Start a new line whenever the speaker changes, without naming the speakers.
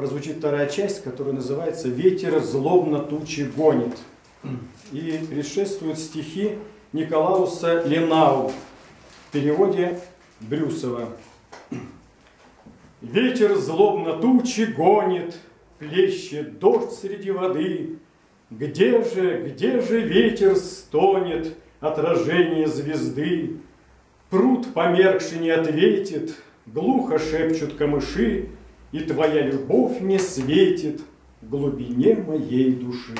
прозвучит вторая часть, которая называется «Ветер злобно тучи гонит». И предшествуют стихи Николауса Ленау в переводе Брюсова. Ветер злобно тучи гонит, Плещет дождь среди воды. Где же, где же ветер стонет Отражение звезды? Пруд померкший не ответит, Глухо шепчут камыши, И твоя любовь не светит В глубине моей души.